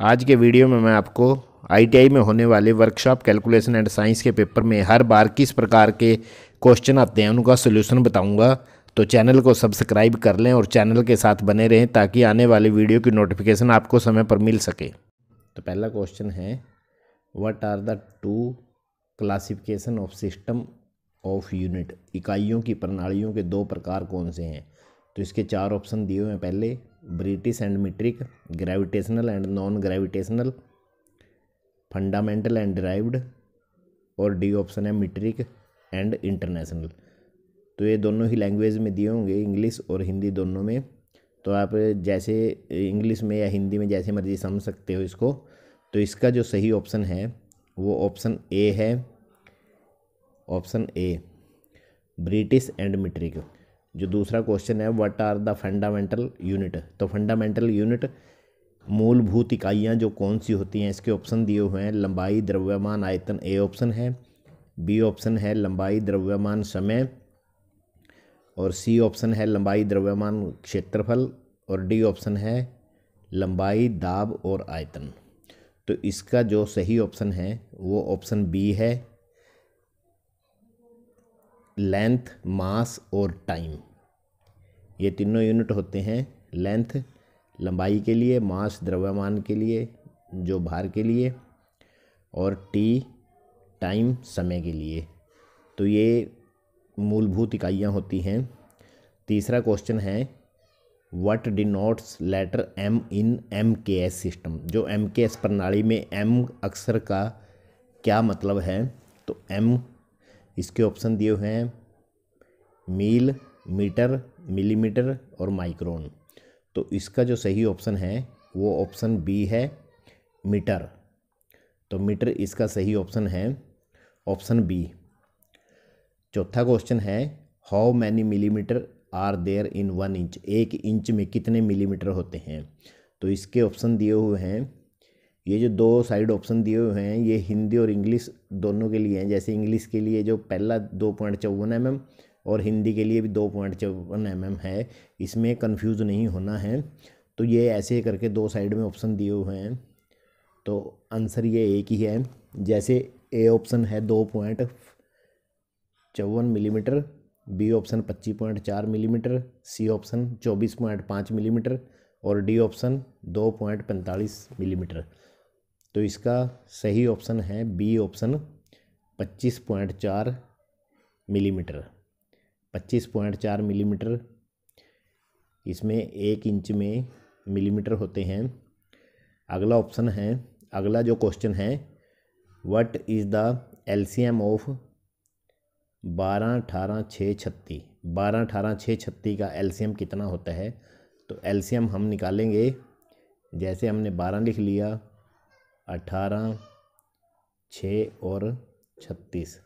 आज के वीडियो में मैं आपको आईटीआई में होने वाले वर्कशॉप कैलकुलेशन एंड साइंस के पेपर में हर बार किस प्रकार के क्वेश्चन आते हैं, उनका सोल्यूशन बताऊँगा। तो चैनल को सब्सक्राइब कर लें और चैनल के साथ बने रहें ताकि आने वाली वीडियो की नोटिफिकेशन आपको समय पर मिल सके। तो पहला क्वेश्चन है what are the two classification of system of unit इकाइयों की प्रणालियों के दो प्रकार कौन से हैं? तो इसके चार ऑप्शन दिए हुए हैं पहले British and metric gravitational and non gravitational fundamental and derived और डी ऑप्शन है मीट्रिक एंड इंटरनेशनल तो ये दोनों ही लैंग्वेज में दिए होंगे इंग्लिश और हिंदी दोनों में। तो आप जैसे इंग्लिश में या हिंदी में जैसे मर्ज़ी समझ सकते हो इसको। तो इसका जो सही ऑप्शन है, वो ऑप्शन ए है। Option A British and metric जो दूसरा क्वेश्चन है what are the fundamental unit तो फंडामेंटल यूनिट मूलभूत इकाइयाँ जो कौन सी होती हैं, इसके ऑप्शन दिए हुए हैं, लंबाई, द्रव्यमान, आयतन ए ऑप्शन है बी ऑप्शन है लंबाई, द्रव्यमान, समय, और सी ऑप्शन है लंबाई, द्रव्यमान, क्षेत्रफल, और डी ऑप्शन है लंबाई, दाब, और आयतन। तो इसका जो सही ऑप्शन है, वो ऑप्शन बी है। लेंथ, मास और टाइम। ये तीनों यूनिट होते हैं लेंथ, लंबाई के लिए, मास द्रव्यमान के लिए, जो भार के लिए, और टी टाइम, समय के लिए। तो ये मूलभूत इकाइयाँ होती हैं। तीसरा क्वेश्चन है what denotes letter M in M K S system जो एम के एस प्रणाली में एम अक्षर का क्या मतलब है? तो एम इसके ऑप्शन दिए हुए हैं मील, मीटर, मिलीमीटर और माइक्रोन। तो इसका जो सही ऑप्शन है, वो ऑप्शन बी है मीटर। तो मीटर इसका सही ऑप्शन है, ऑप्शन बी। चौथा क्वेश्चन है how many millimetre are there in one inch एक इंच में कितने मिलीमीटर होते हैं? तो इसके ऑप्शन दिए हुए हैं ये जो दो साइड ऑप्शन दिए हुए हैं, ये हिंदी और इंग्लिश दोनों के लिए हैं। जैसे इंग्लिश के लिए जो पहला दो पॉइंट चौवन एम एम और हिंदी के लिए भी दो पॉइंट चौवन एम एम है। इसमें कन्फ्यूज़ नहीं होना है। तो ये ऐसे करके दो साइड में ऑप्शन दिए हुए हैं। तो आंसर ये एक ही है। जैसे ए ऑप्शन है दो पॉइंट चौवन मिलीमीटर बी ऑप्शन पच्चीस पॉइंट चार मिलीमीटर सी ऑप्शन चौबीस पॉइंट पाँच मिलीमीटर और डी ऑप्शन दो पॉइंट पैंतालीस मिलीमीटर तो इसका सही ऑप्शन है बी ऑप्शन पच्चीस पॉइंट चार मिलीमीटर। पच्चीस पॉइंट चार मिलीमीटर, इसमें एक इंच में मिलीमीटर होते हैं। अगला ऑप्शन है, अगला जो क्वेश्चन है, what is the LCM of बारह अठारह छः छत्तीस? बारह अठारह छः छत्तीस का एलसीएम कितना होता है? तो एलसीएम हम निकालेंगे, जैसे हमने बारह लिख लिया अठारह छः और छत्तीस।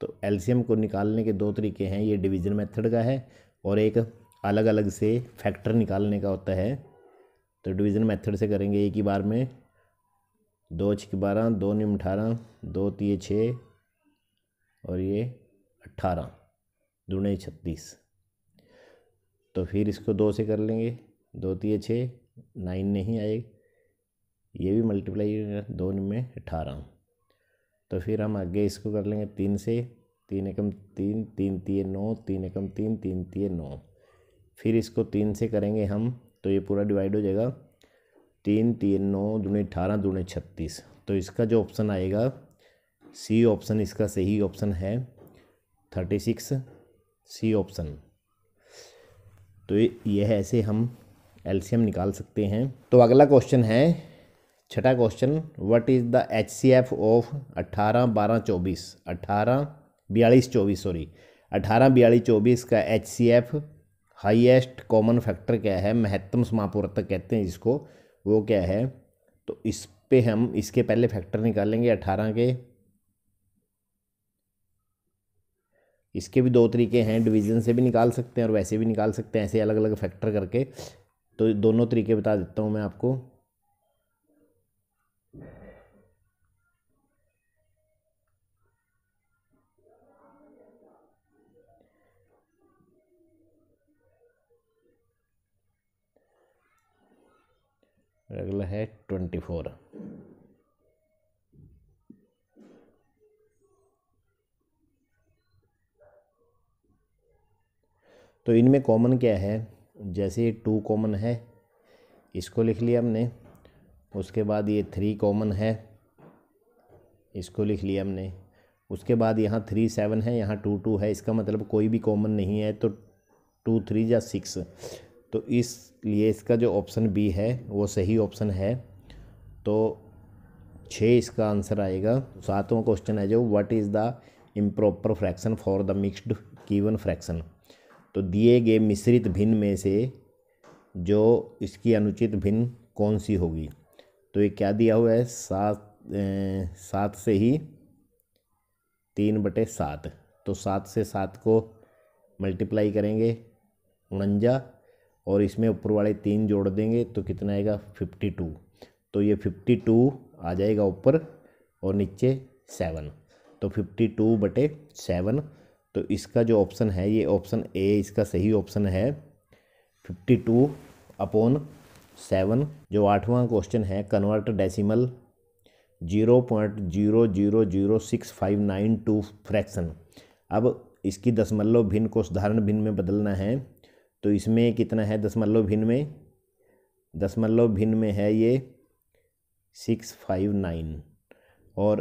तो एलसीएम को निकालने के दो तरीके हैं। ये डिवीज़न मेथड का है और एक अलग अलग से फैक्टर निकालने का होता है। तो डिवीज़न मेथड से करेंगे एक ही बार में। दो छः बारह, दो निम अठारह, दो तीय छः और ये अट्ठारह दूने छत्तीस। तो फिर इसको दो से कर लेंगे। दो तीय छः नाइन नहीं आए। ये भी मल्टीप्लाई दो में अठारह। तो फिर हम आगे इसको कर लेंगे तीन से, तीन एकम तीन तीन तीन नौ, तीन एकम तीन तीन तीन नौ। फिर इसको तीन से करेंगे हम तो ये पूरा डिवाइड हो जाएगा। तीन तीन नौ दूने अठारह दूने छत्तीस। तो इसका जो ऑप्शन आएगा सी ऑप्शन इसका सही ऑप्शन है। थर्टी सिक्स सी ऑप्शन तो यह ऐसे हम एलसीएम निकाल सकते हैं। तो अगला क्वेश्चन है छठा question what is the H C F of अट्ठारह बारह, चौबीस? अट्ठारह बयालीस, चौबीस सॉरी अठारह, बयालीस, चौबीस का H C F highest common factor क्या है? महत्तम समापूर्तक कहते हैं जिसको। वो क्या है? तो इस पे हम इसके पहले फैक्टर निकालेंगे अठारह के। इसके भी दो तरीके हैं डिवीज़न से भी निकाल सकते हैं और वैसे भी निकाल सकते हैं, ऐसे अलग अलग फैक्टर करके। तो दोनों तरीके बता देता हूँ मैं आपको। अगला है ट्वेंटी फोर। तो इनमें कॉमन क्या है? जैसे ये टू कॉमन है, इसको लिख लिया हमने, उसके बाद ये थ्री कॉमन है, इसको लिख लिया हमने, उसके बाद यहाँ थ्री सेवन है, यहाँ टू टू है, इसका मतलब कोई भी कॉमन नहीं है तो टू थ्री या सिक्स तो इसलिए इसका जो ऑप्शन बी है, वो सही ऑप्शन है। तो छः इसका आंसर आएगा। सातवां क्वेश्चन है जो what is the improper fraction for the mixed given fraction तो दिए गए मिश्रित भिन्न में से जो इसकी अनुचित भिन्न कौन सी होगी? तो ये क्या दिया हुआ है? सात सात से ही तीन बटे सात। तो सात से सात को मल्टीप्लाई करेंगे। उनंजा और इसमें ऊपर वाले तीन जोड़ देंगे तो कितना आएगा? फिफ्टी टू तो ये फिफ्टी टू आ जाएगा ऊपर और नीचे सेवन तो फिफ्टी टू बटे सेवन तो इसका जो ऑप्शन है, ये ऑप्शन ए इसका सही ऑप्शन है फिफ्टी टू अपॉन सेवन जो आठवां क्वेश्चन है convert decimal zero point zero zero zero six five nine to fraction अब इसकी दशमलव भिन्न को साधारण भिन्न में बदलना है। तो इसमें कितना है? दशमलव भिन्न में। दशमलव भिन्न में है ये सिक्स फाइव नाइन। और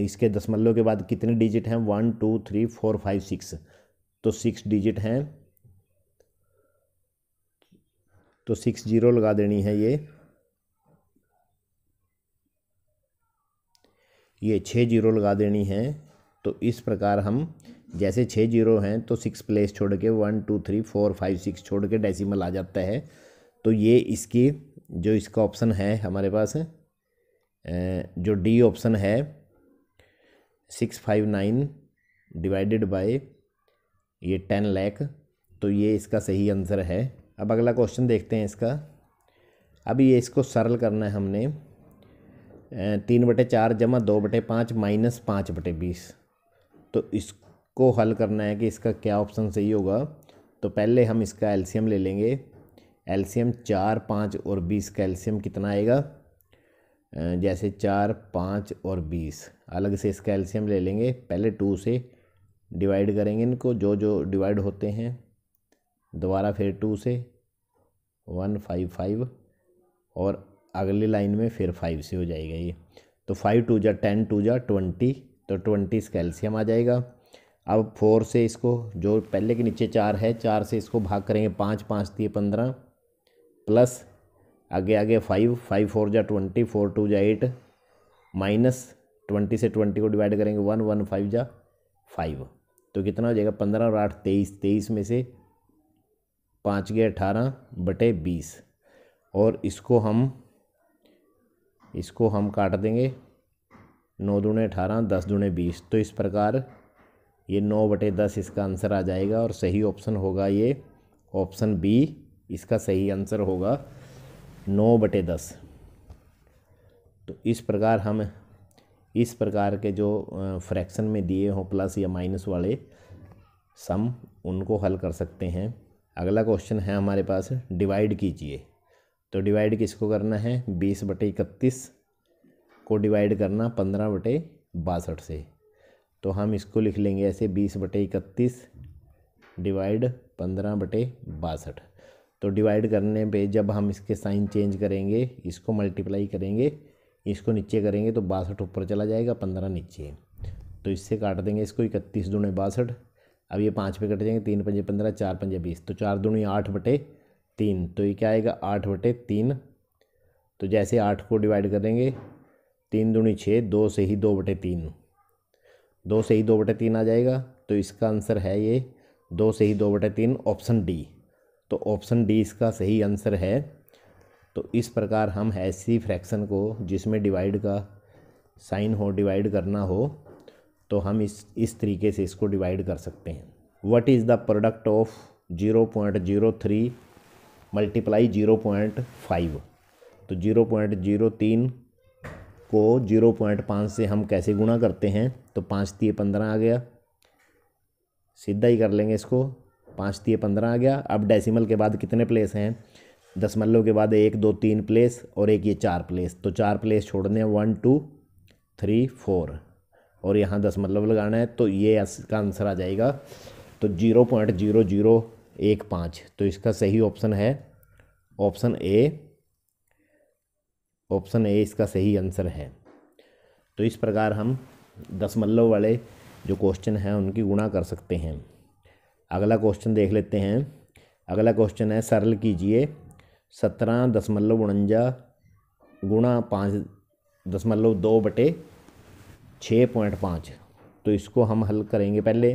इसके दशमलव के बाद कितने डिजिट हैं? One, two, three, four, five, six. तो सिक्स डिजिट हैं। तो सिक्स ज़ीरो लगा देनी है ये। ये छः ज़ीरो लगा देनी है। तो इस प्रकार हम जैसे छः ज़ीरो हैं तो सिक्स प्लेस छोड़ के one two three four five six छोड़ के डेसिमल आ जाता है। तो ये इसकी जो इसका ऑप्शन है हमारे पास जो डी ऑप्शन है six five nine divided by ये टेन लैख तो ये इसका सही आंसर है। अब अगला क्वेश्चन देखते हैं इसका। अब ये इसको सरल करना है हमने तीन बटे चार जमा दो बटे पाँच माइनस पाँच बटे बीस। तो इसको हल करना है कि इसका क्या ऑप्शन सही होगा तो पहले हम इसका एलसीएम ले लेंगे। एलसीएम चार, पाँच और बीस का एलसीएम कितना आएगा? जैसे चार, पाँच और बीस। अलग से इसका एलसीएम ले लेंगे। पहले टू से डिवाइड करेंगे इनको, जो जो डिवाइड होते हैं। दोबारा फिर टू से वन, फाइव फाइव और अगली लाइन में फिर फाइव से हो जाएगा ये। तो फाइव टू जा टेन, टू जा ट्वेंटी तो ट्वेंटी इसका कैल्शियम आ जाएगा। अब फोर से इसको, जो पहले के नीचे चार है, चार से इसको भाग करेंगे, पाँच पाँच दिए पंद्रह, प्लस आगे आगे फाइव फाइव फोर जा ट्वेंटी, फोर टू जा एट, माइनस ट्वेंटी से ट्वेंटी को डिवाइड करेंगे, वन वन फाइव जा फाइव। तो कितना हो जाएगा? पंद्रह और आठ, तेईस तेईस में से पाँच गए अठारह बटे बीस। और इसको हम इसको हम काट देंगे, नौ दूने अठारह, दस दूने बीस। तो इस प्रकार ये नौ बटे दस इसका आंसर आ जाएगा और सही ऑप्शन होगा ये ऑप्शन बी, इसका सही आंसर होगा नौ बटे दस। तो इस प्रकार हम इस प्रकार के जो फ्रैक्शन में दिए हों प्लस या माइनस वाले सम, उनको हल कर सकते हैं। अगला क्वेश्चन है हमारे पास, डिवाइड कीजिए। तो डिवाइड किसको करना है? बीस बटे इकतीस को डिवाइड करना पंद्रह बटे बासठ से। तो हम इसको लिख लेंगे ऐसे बीस बटे इकतीस डिवाइड पंद्रह बटे बासठ। तो डिवाइड करने पे जब हम इसके साइन चेंज करेंगे, इसको मल्टीप्लाई करेंगे, इसको नीचे करेंगे तो बासठ ऊपर चला जाएगा, पंद्रह नीचे। तो इससे काट देंगे इसको इकतीस दूने बासठ। अब ये पाँच पे कट जाएँगे, तीन पंजे पंद्रह, चार पंजे बीस। तो चार दूनी आठ बटे तीन तो ये क्या आएगा, आठ बटे तीन। तो जैसे आठ को डिवाइड करेंगे तीन दूनी छः, दो से ही दो बटे तीन। दो से ही दो बटे तीन आ जाएगा। तो इसका आंसर है ये दो से ही दो बटे तीन ऑप्शन डी। तो ऑप्शन डी इसका सही आंसर है। तो इस प्रकार हम ऐसी फ्रैक्शन को जिसमें डिवाइड का साइन हो डिवाइड करना हो तो हम इस इस तरीके से इसको डिवाइड कर सकते हैं। What is the product of zero point zero three multiply zero point five तो ज़ीरो पॉइंट ज़ीरो तीन को ज़ीरो पॉइंट पाँच से हम कैसे गुणा करते हैं? तो पाँच तीय पंद्रह आ गया। सीधा ही कर लेंगे इसको। पाँच तीय पंद्रह आ गया। अब डेसिमल के बाद कितने प्लेस हैं? दशमलव के बाद एक, दो, तीन प्लेस और एक ये चार प्लेस तो चार प्लेस छोड़ने हैं। वन टू थ्री फोर और यहाँ दशमलव लगाना है तो ये इसका आंसर आ जाएगा। तो ज़ीरो पॉइंट ज़ीरो ज़ीरो एक पाँच। तो इसका सही ऑप्शन है। ऑप्शन ए ऑप्शन ए इसका सही आंसर है। तो इस प्रकार हम दशमलव वाले जो क्वेश्चन हैं, उनकी गुणा कर सकते हैं। अगला क्वेश्चन देख लेते हैं। अगला क्वेश्चन है, सरल कीजिए। सत्रह दशमलव उनंजा गुणा पाँच दशमलव दो बटे छः पॉइंट पाँच। तो इसको हम हल करेंगे पहले।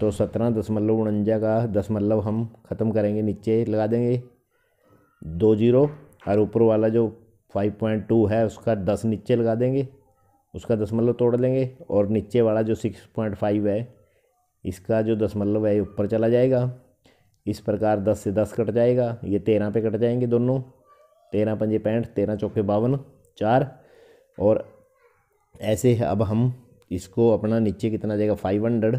तो सत्रह दशमलव उनंजा का दशमलव हम ख़त्म करेंगे, नीचे लगा देंगे। दो ज़ीरो और ऊपर वाला जो फाइव पॉइंट टू है, उसका दस नीचे लगा देंगे। उसका दशमलव तोड़ लेंगे और नीचे वाला जो सिक्स पॉइंट फाइव है, इसका जो दशमलव है ऊपर चला जाएगा। इस प्रकार दस से दस कट जाएगा, ये तेरह पे कट जाएँगे दोनों। तेरह पंजे पैंठ, तेरह चौके बावन, चार। और ऐसे अब हम इसको अपना नीचे कितना जाएगा, फाइव हंड्रेड।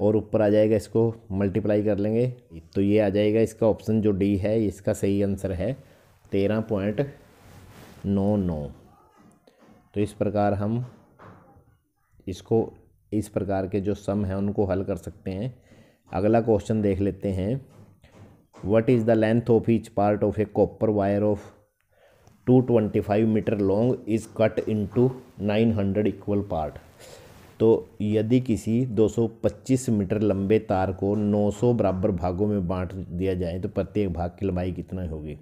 और ऊपर आ जाएगा इसको, मल्टीप्लाई कर लेंगे। तो ये आ जाएगा इसका ऑप्शन जो डी है, इसका सही आंसर है तेरह पॉइंट नौ नौ। तो इस प्रकार हम इसको, इस प्रकार के जो सम हैं, उनको हल कर सकते हैं। अगला क्वेश्चन देख लेते हैं। What is the length of each part of a copper wire of 225 metre long is cut into 900 equal part तो यदि किसी 225 मीटर लंबे तार को 900 बराबर भागों में बांट दिया जाए तो प्रत्येक भाग की लंबाई कितना होगी?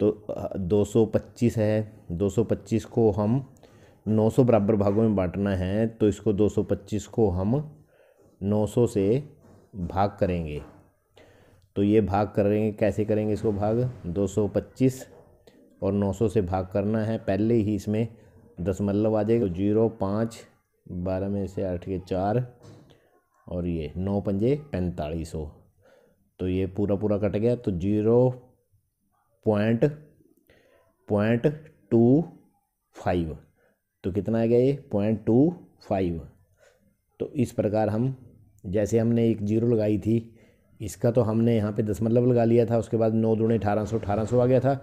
तो 225 है। 225 को हम 900 बराबर भागों में बांटना है तो इसको 225 को हम 900 से भाग करेंगे। तो ये भाग करेंगे, कैसे करेंगे इसको भाग? 225 और 900 से भाग करना है। पहले ही इसमें दशमलव आ जाएगा। ज़ीरो, पाँच, बारह में से आठ के चार और ये नौ पंजे पैंतालीस हो तो ये पूरा पूरा कट गया। तो zero point point two five. तो कितना आ गया ये? Point two five. तो इस प्रकार हम, जैसे हमने एक ज़ीरो लगाई थी, इसका तो हमने यहाँ पे दशमलव लगा लिया था, उसके बाद नौ दूने अठारह सौ अठारह सौ आ गया था।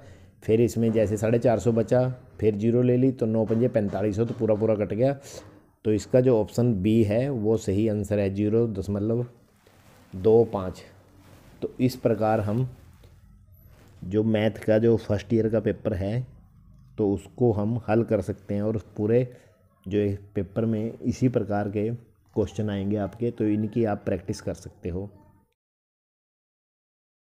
फिर इसमें जैसे साढ़े चार सौ बचा, फिर ज़ीरो ले ली तो नौ पंजे पैंतालीस सौ तो पूरा पूरा कट गया। तो इसका जो ऑप्शन बी है, वो सही आंसर है ज़ीरो दशमलव दो पाँच। तो इस प्रकार हम जो मैथ का जो फ़र्स्ट ईयर का पेपर है तो उसको हम हल कर सकते हैं और पूरे जो पेपर में इसी प्रकार के क्वेश्चन आएँगे आपके तो इनकी आप प्रैक्टिस कर सकते हो।